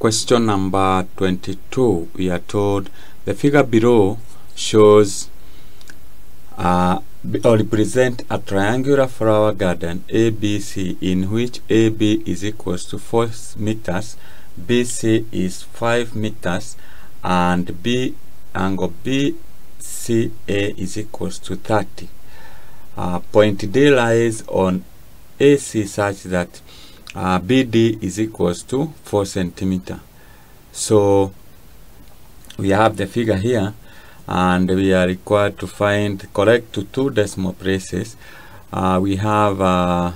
question number 22 we are told the figure below shows uh, or represent a triangular flower garden ABC in which AB is equals to 4 meters BC is 5 meters and B angle BCA is equals to 30 uh, point D lies on AC such that uh, BD is equals to 4 centimeter. So we have the figure here and we are required to find correct to two decimal places. Uh, we have uh,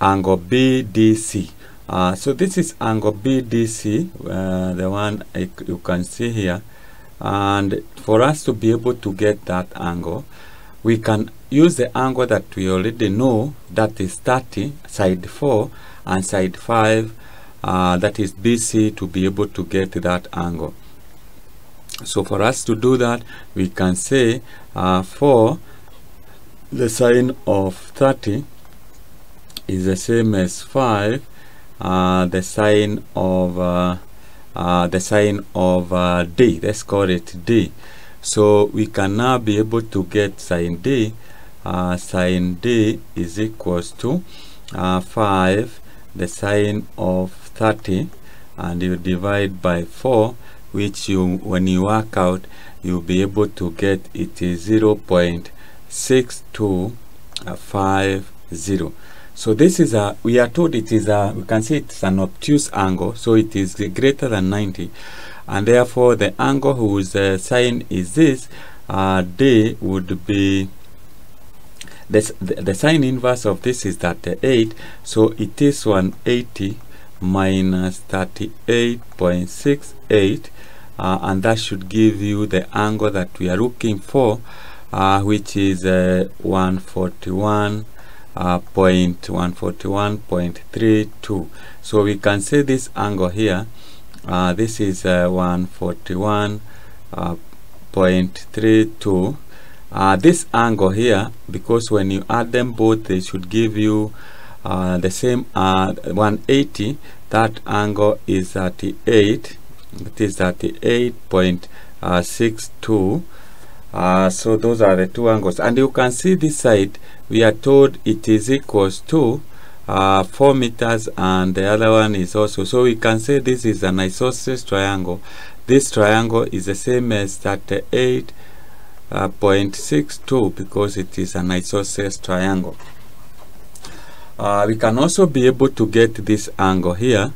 angle BDC. Uh, so this is angle BDC, uh, the one you can see here. And for us to be able to get that angle, we can use the angle that we already know, that is 30, side 4, and side 5 uh, that is BC to be able to get that angle. So for us to do that, we can say uh, for the sine of 30 is the same as 5, uh, the sine of uh, uh, the sine of uh, D, let's call it D. So we can now be able to get sine D, uh, sine D is equals to uh, 5 the sine of 30 and you divide by 4 which you when you work out you'll be able to get it is 0 0.6250 uh, so this is a we are told it is a we can say it's an obtuse angle so it is greater than 90 and therefore the angle whose uh, sine is this uh, d would be the, the sine inverse of this is 38 so it is 180 minus 38.68 uh, and that should give you the angle that we are looking for uh, which is uh, 141 uh, point 141.32 so we can say this angle here uh, this is uh, 141.32 uh, this angle here because when you add them both they should give you uh, the same uh, 180 that angle is 38 it is 38.62 uh, so those are the two angles. And you can see this side we are told it is equals to uh, 4 meters and the other one is also so we can say this is an isosceles triangle this triangle is the same as 38 uh, because it is an isosceles triangle. Uh, we can also be able to get this angle here.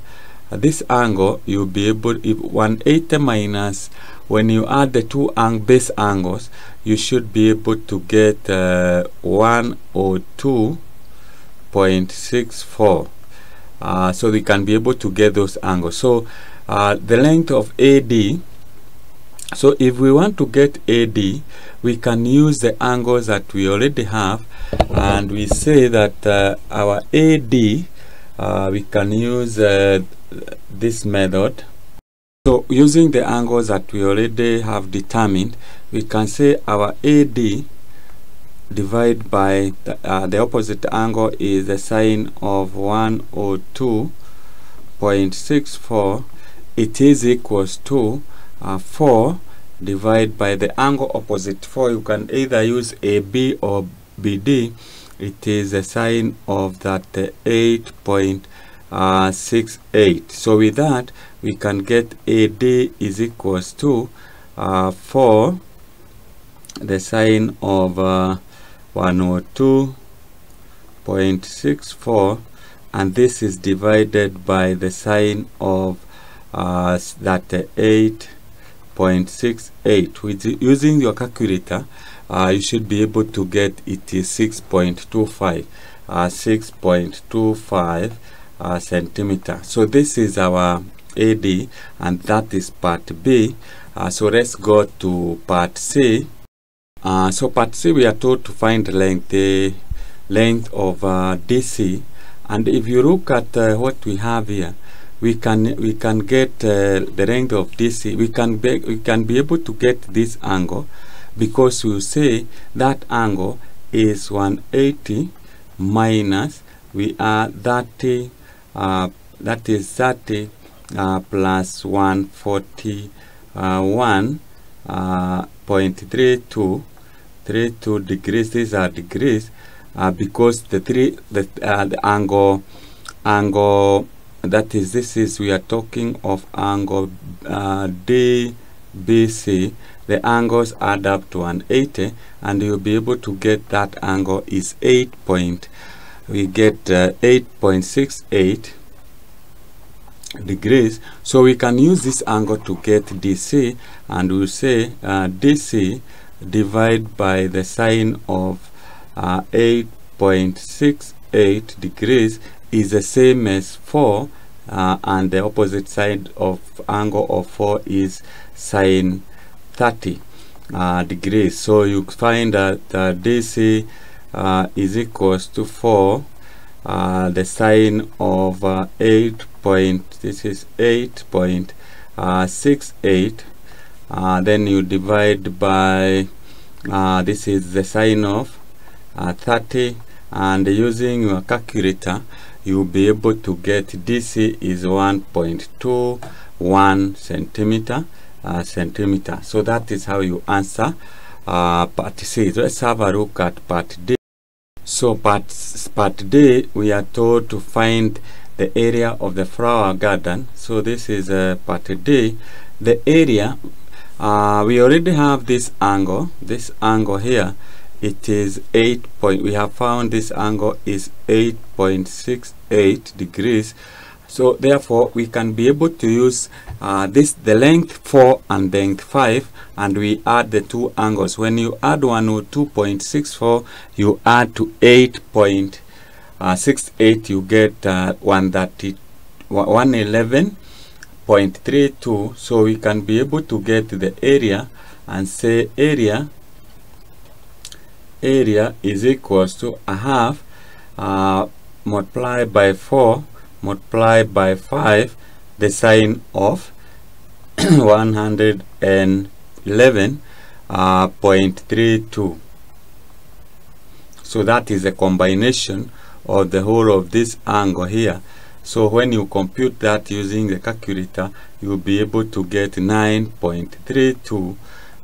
Uh, this angle you'll be able if 180 minus when you add the two ang base angles you should be able to get uh, 102.64 uh, so we can be able to get those angles so uh, the length of AD so if we want to get AD, we can use the angles that we already have and we say that uh, our AD, uh, we can use uh, this method. So using the angles that we already have determined, we can say our AD divided by the, uh, the opposite angle is the sine of 102.64. It is equals to uh, 4 divided by the angle opposite 4 you can either use AB or BD it is the sine of that 8.68 uh, so with that we can get AD is equals to uh, 4 the sine of uh, 102.64 and this is divided by the sine of uh, that 8 6.68 with using your calculator uh, you should be able to get it is 6.25 uh, 6.25 uh, centimeter. So this is our AD and that is part B. Uh, so let's go to part C uh, so part C we are told to find length, the length of uh, DC and if you look at uh, what we have here we can we can get uh, the length of DC we can be, we can be able to get this angle because we say that angle is 180 minus we are 30 uh, that is 30 uh, plus 141.32 3 2 degrees these are degrees uh, because the three the, uh, the angle angle that is this is we are talking of angle uh, DBC the angles add up to an 80 and you'll be able to get that angle is 8 point we get uh, 8.68 degrees. So we can use this angle to get DC and we'll say uh, DC divide by the sine of uh, 8.68 degrees is the same as 4 uh, and the opposite side of angle of 4 is sine 30 uh, degrees. So you find that uh, DC is equals to 4 uh, the sine of uh, 8 point this is 8.68 uh, then you divide by this is the sine of 30 and using your calculator you'll be able to get DC is 1.21 centimeter uh, centimeter. So that is how you answer uh, part C. Let's have a look at part D. So part, part D we are told to find the area of the flower garden. So this is uh, part D. The area uh, we already have this angle. This angle here it is 8 point we have found this angle is 8.68 degrees. So therefore we can be able to use uh, this the length 4 and length 5 and we add the two angles. When you add one or 2.64 you add to 8.68 you get uh, 130 111.32 so we can be able to get the area and say area area is equals to a half uh, multiplied by 4 multiplied by 5 the sine of 111.32 uh, so that is a combination of the whole of this angle here so when you compute that using the calculator you'll be able to get 9.32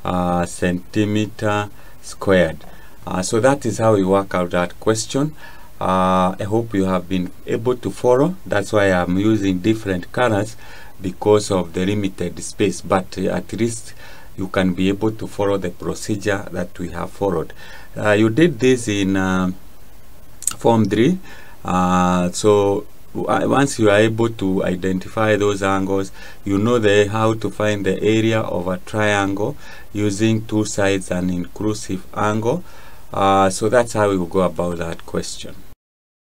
uh, centimeter squared. Uh, so that is how we work out that question. Uh, I hope you have been able to follow. That's why I'm using different colors because of the limited space but uh, at least you can be able to follow the procedure that we have followed. Uh, you did this in uh, form 3 uh, so once you are able to identify those angles you know the how to find the area of a triangle using two sides and inclusive angle. Uh, so that's how we will go about that question